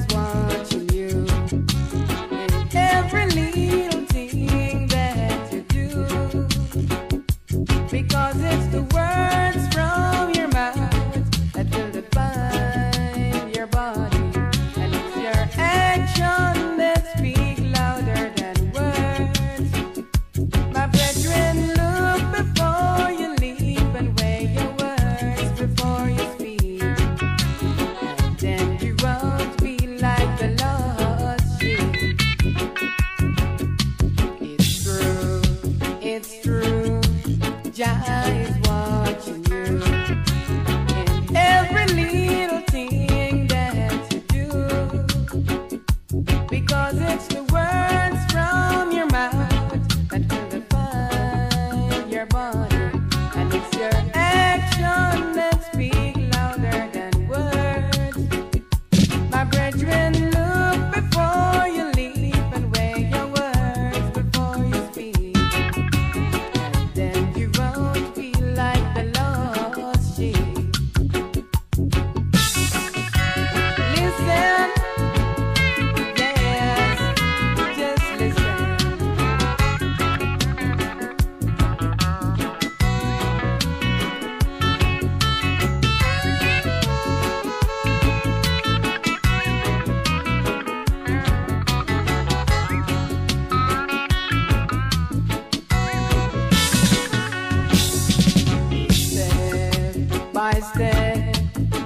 is one.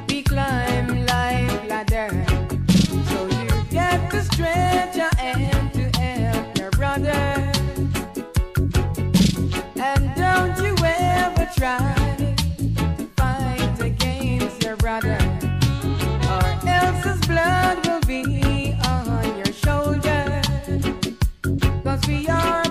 we climb like ladder. So you get to to help your brother. And don't you ever try to fight against your brother, or else his blood will be on your we are.